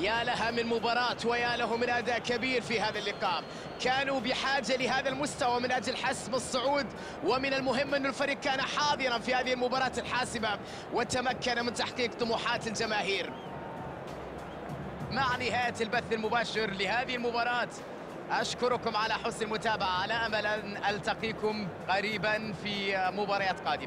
يا لها من مباراة ويا له من أداء كبير في هذا اللقاء. كانوا بحاجة لهذا المستوى من أجل حسم الصعود ومن المهم أن الفريق كان حاضرا في هذه المباراة الحاسمة وتمكن من تحقيق طموحات الجماهير. مع نهاية البث المباشر لهذه المباراة أشكركم على حسن المتابعة. على أمل أن ألتقيكم قريبا في مباريات قادمة.